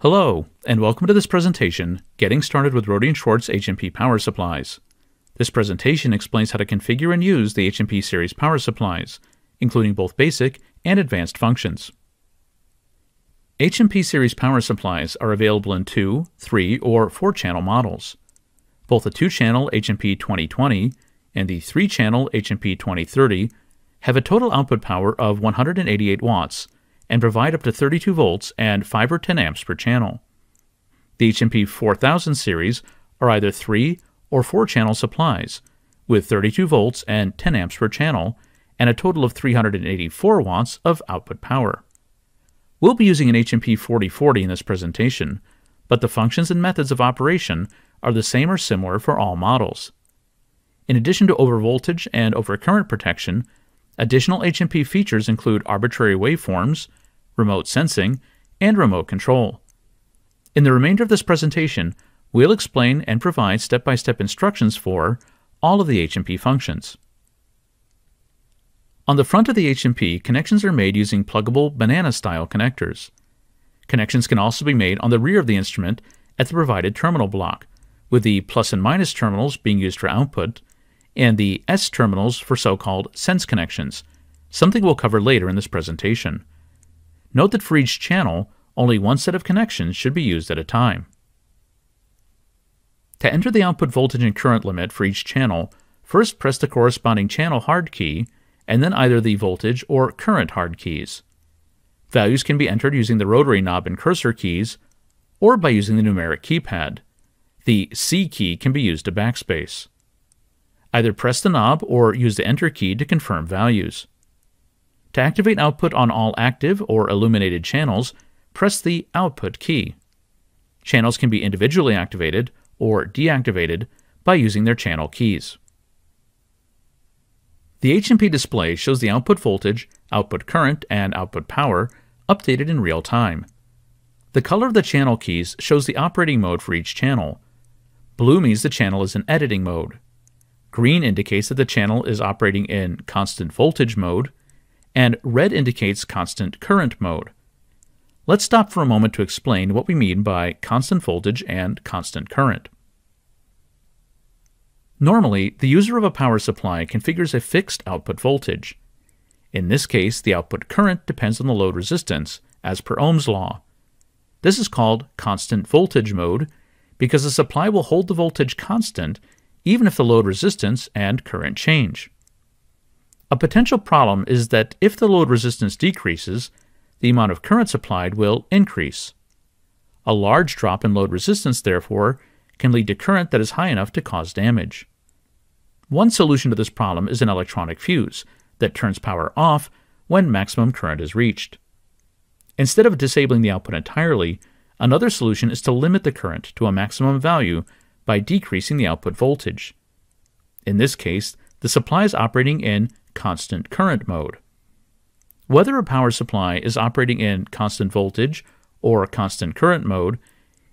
Hello, and welcome to this presentation, Getting Started with Rohde & Schwarz HMP Power Supplies. This presentation explains how to configure and use the HMP series power supplies, including both basic and advanced functions. HMP series power supplies are available in 2, 3, or 4-channel models. Both the 2-channel HMP 2020 and the 3-channel HMP 2030 have a total output power of 188 watts and provide up to 32 volts and 5 or 10 amps per channel. The HMP 4000 series are either 3 or 4 channel supplies, with 32 volts and 10 amps per channel, and a total of 384 watts of output power. We'll be using an HMP 4040 in this presentation, but the functions and methods of operation are the same or similar for all models. In addition to overvoltage and overcurrent protection, additional HMP features include arbitrary waveforms, remote sensing, and remote control. In the remainder of this presentation, we'll explain and provide step-by-step instructions for all of the HMP functions. On the front of the HMP, connections are made using pluggable banana-style connectors. Connections can also be made on the rear of the instrument at the provided terminal block, with the plus and minus terminals being used for output, and the S terminals for so-called sense connections, something we'll cover later in this presentation. Note that for each channel, only one set of connections should be used at a time. To enter the output voltage and current limit for each channel, first press the corresponding channel hard key, and then either the voltage or current hard keys. Values can be entered using the rotary knob and cursor keys, or by using the numeric keypad. The C key can be used to backspace. Either press the knob or use the Enter key to confirm values. To activate output on all active or illuminated channels, press the Output key. Channels can be individually activated or deactivated by using their channel keys. The HMP display shows the output voltage, output current, and output power updated in real time. The color of the channel keys shows the operating mode for each channel. Blue means the channel is in editing mode. Green indicates that the channel is operating in constant voltage mode, and red indicates constant current mode. Let's stop for a moment to explain what we mean by constant voltage and constant current. Normally, the user of a power supply configures a fixed output voltage. In this case, the output current depends on the load resistance, as per Ohm's law. This is called constant voltage mode because the supply will hold the voltage constant even if the load resistance and current change. A potential problem is that if the load resistance decreases, the amount of current supplied will increase. A large drop in load resistance, therefore, can lead to current that is high enough to cause damage. One solution to this problem is an electronic fuse that turns power off when maximum current is reached. Instead of disabling the output entirely, another solution is to limit the current to a maximum value by decreasing the output voltage. In this case, the supply is operating in constant current mode. Whether a power supply is operating in constant voltage or constant current mode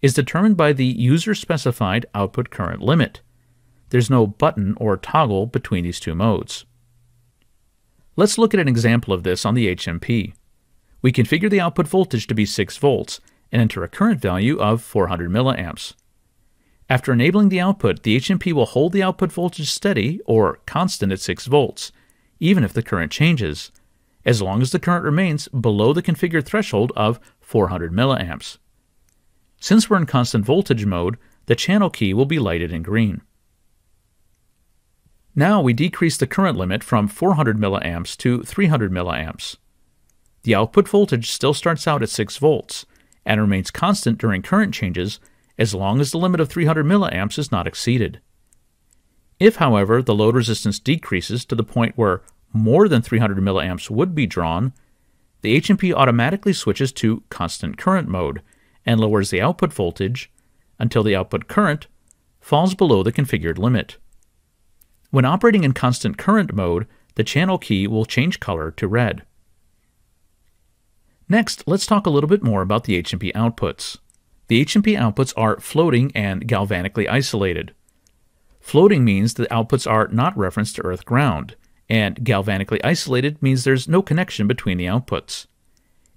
is determined by the user specified output current limit. There's no button or toggle between these two modes. Let's look at an example of this on the HMP. We configure the output voltage to be 6 volts and enter a current value of 400 milliamps. After enabling the output, the HMP will hold the output voltage steady or constant at 6 volts, even if the current changes, as long as the current remains below the configured threshold of 400 milliamps. Since we're in constant voltage mode, the channel key will be lighted in green. Now we decrease the current limit from 400 milliamps to 300 milliamps. The output voltage still starts out at 6 volts and remains constant during current changes as long as the limit of 300 milliamps is not exceeded. If, however, the load resistance decreases to the point where more than 300 milliamps would be drawn, the HMP automatically switches to constant current mode and lowers the output voltage until the output current falls below the configured limit. When operating in constant current mode, the channel key will change color to red. Next, let's talk a little bit more about the HMP outputs. The HMP outputs are floating and galvanically isolated. Floating means the outputs are not referenced to earth ground, and galvanically isolated means there's no connection between the outputs.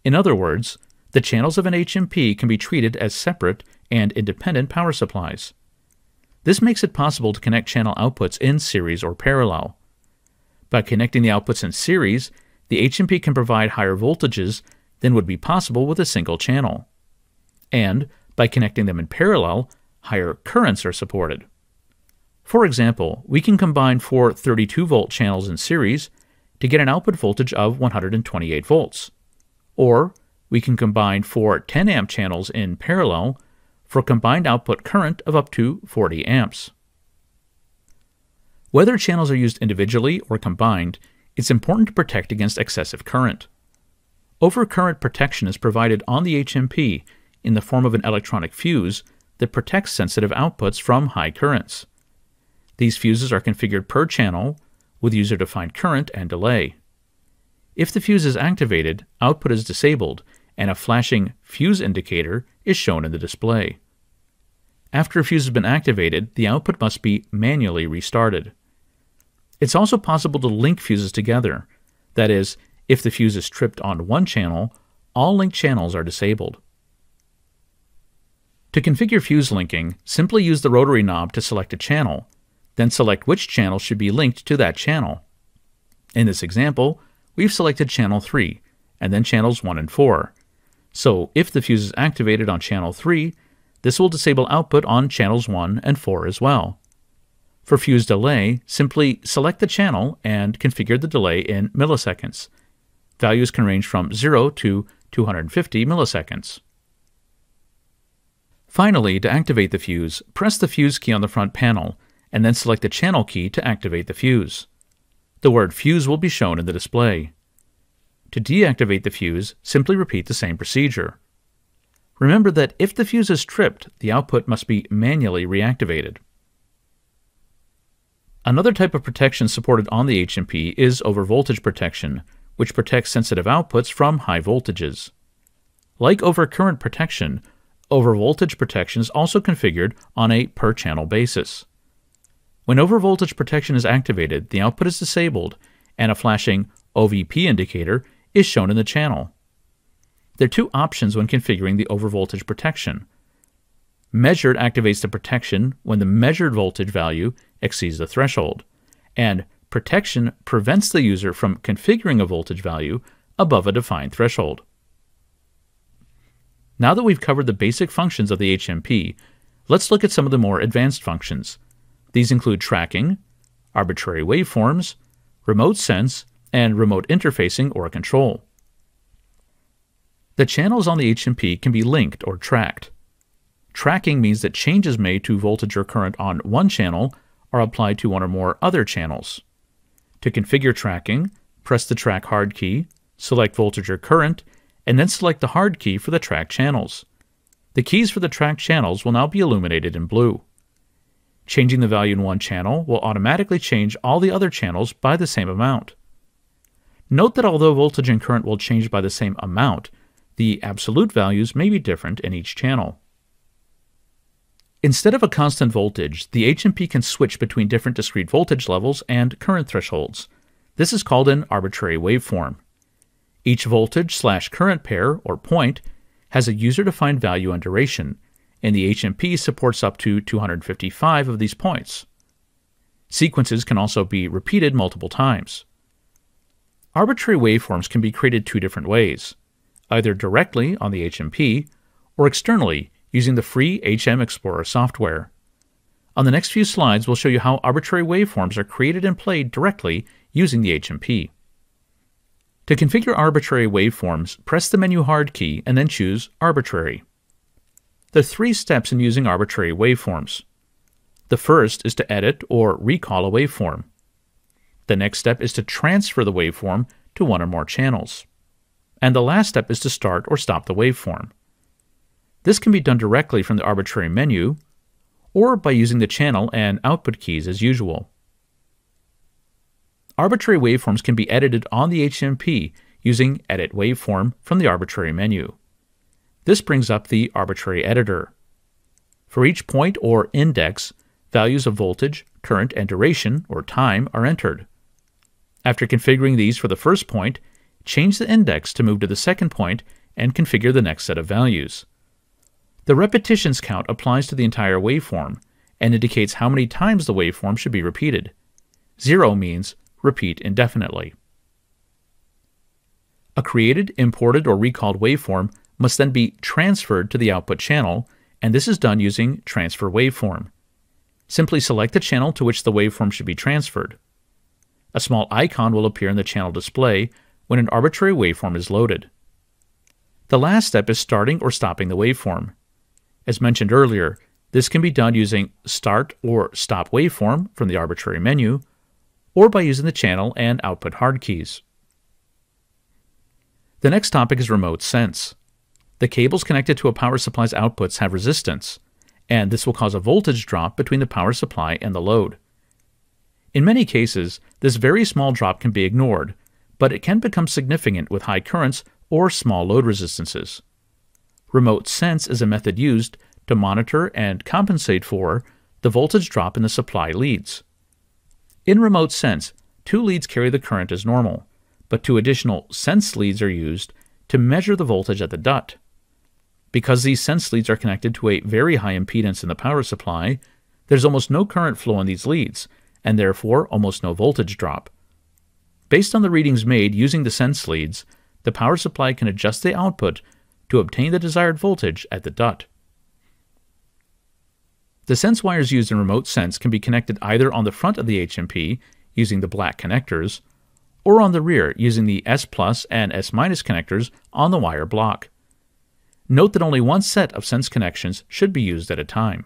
In other words, the channels of an HMP can be treated as separate and independent power supplies. This makes it possible to connect channel outputs in series or parallel. By connecting the outputs in series, the HMP can provide higher voltages than would be possible with a single channel. And by connecting them in parallel, higher currents are supported. For example, we can combine four 32 volt channels in series to get an output voltage of 128 volts. Or we can combine four 10 amp channels in parallel for combined output current of up to 40 amps. Whether channels are used individually or combined, it's important to protect against excessive current. Overcurrent protection is provided on the HMP in the form of an electronic fuse that protects sensitive outputs from high currents. These fuses are configured per channel with user-defined current and delay. If the fuse is activated, output is disabled, and a flashing fuse indicator is shown in the display. After a fuse has been activated, the output must be manually restarted. It's also possible to link fuses together. That is, if the fuse is tripped on one channel, all linked channels are disabled. To configure fuse linking, simply use the rotary knob to select a channel, then select which channel should be linked to that channel. In this example, we've selected channel 3, and then channels 1 and 4. So if the fuse is activated on channel 3, this will disable output on channels 1 and 4 as well. For fuse delay, simply select the channel and configure the delay in milliseconds. Values can range from 0 to 250 milliseconds. Finally, to activate the fuse, press the fuse key on the front panel, and then select the channel key to activate the fuse. The word fuse will be shown in the display. To deactivate the fuse, simply repeat the same procedure. Remember that if the fuse is tripped, the output must be manually reactivated. Another type of protection supported on the HMP is overvoltage protection, which protects sensitive outputs from high voltages. Like overcurrent protection, overvoltage protection is also configured on a per channel basis. When overvoltage protection is activated, the output is disabled and a flashing OVP indicator is shown in the channel. There are two options when configuring the overvoltage protection. Measured activates the protection when the measured voltage value exceeds the threshold, and protection prevents the user from configuring a voltage value above a defined threshold. Now that we've covered the basic functions of the HMP, let's look at some of the more advanced functions. These include tracking, arbitrary waveforms, remote sense, and remote interfacing or control. The channels on the HMP can be linked or tracked. Tracking means that changes made to voltage or current on one channel are applied to one or more other channels. To configure tracking, press the track hard key, select voltage or current, and then select the hard key for the track channels. The keys for the track channels will now be illuminated in blue. Changing the value in one channel will automatically change all the other channels by the same amount. Note that although voltage and current will change by the same amount, the absolute values may be different in each channel. Instead of a constant voltage, the HMP can switch between different discrete voltage levels and current thresholds. This is called an arbitrary waveform. Each voltage slash current pair, or point, has a user-defined value and duration, and the HMP supports up to 255 of these points. Sequences can also be repeated multiple times. Arbitrary waveforms can be created two different ways, either directly on the HMP or externally using the free HM Explorer software. On the next few slides, we'll show you how arbitrary waveforms are created and played directly using the HMP. To configure arbitrary waveforms, press the menu hard key and then choose Arbitrary. Are three steps in using arbitrary waveforms. The first is to edit or recall a waveform. The next step is to transfer the waveform to one or more channels. And the last step is to start or stop the waveform. This can be done directly from the arbitrary menu or by using the channel and output keys as usual. Arbitrary waveforms can be edited on the HMP using Edit Waveform from the arbitrary menu. This brings up the arbitrary editor. For each point or index, values of voltage, current, and duration, or time, are entered. After configuring these for the first point, change the index to move to the second point and configure the next set of values. The repetitions count applies to the entire waveform and indicates how many times the waveform should be repeated. Zero means repeat indefinitely. A created, imported, or recalled waveform must then be transferred to the output channel, and this is done using Transfer Waveform. Simply select the channel to which the waveform should be transferred. A small icon will appear in the channel display when an arbitrary waveform is loaded. The last step is starting or stopping the waveform. As mentioned earlier, this can be done using Start or Stop Waveform from the arbitrary menu, or by using the channel and output hard keys. The next topic is remote sense. The cables connected to a power supply's outputs have resistance, and this will cause a voltage drop between the power supply and the load. In many cases, this very small drop can be ignored, but it can become significant with high currents or small load resistances. Remote sense is a method used to monitor and compensate for the voltage drop in the supply leads. In remote sense, two leads carry the current as normal, but two additional sense leads are used to measure the voltage at the DUT. Because these sense leads are connected to a very high impedance in the power supply, there's almost no current flow in these leads, and therefore almost no voltage drop. Based on the readings made using the sense leads, the power supply can adjust the output to obtain the desired voltage at the DUT. The sense wires used in remote sense can be connected either on the front of the HMP using the black connectors, or on the rear using the S plus and S minus connectors on the wire block. Note that only one set of sense connections should be used at a time.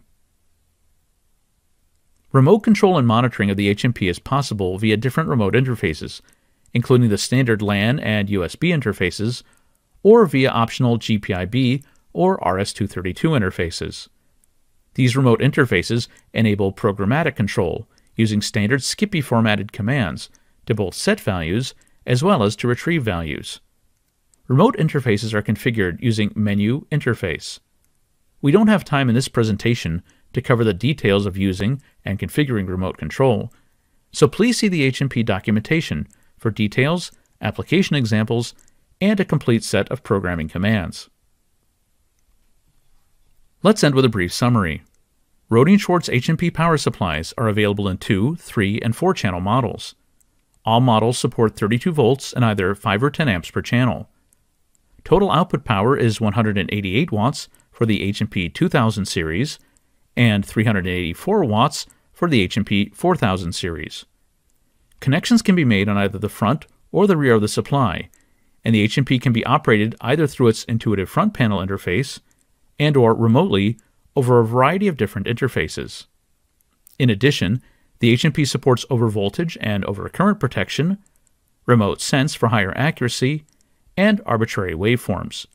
Remote control and monitoring of the HMP is possible via different remote interfaces, including the standard LAN and USB interfaces, or via optional GPIB or RS-232 interfaces. These remote interfaces enable programmatic control using standard SCPI formatted commands to both set values as well as to retrieve values. Remote interfaces are configured using Menu Interface. We don't have time in this presentation to cover the details of using and configuring remote control, so please see the HMP documentation for details, application examples, and a complete set of programming commands. Let's end with a brief summary. Rohde & Schwarz HMP power supplies are available in 2, 3, and 4 channel models. All models support 32 volts and either 5 or 10 amps per channel. Total output power is 188 watts for the HMP 2000 series and 384 watts for the HMP 4000 series. Connections can be made on either the front or the rear of the supply, and the HMP can be operated either through its intuitive front panel interface and or remotely over a variety of different interfaces. In addition, the HMP supports overvoltage and overcurrent protection, remote sense for higher accuracy, and arbitrary waveforms.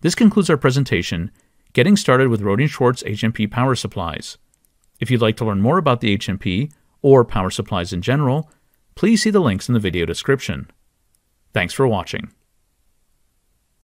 This concludes our presentation, getting started with Rohde & Schwarz HMP power supplies. If you'd like to learn more about the HMP or power supplies in general, please see the links in the video description. Thanks for watching.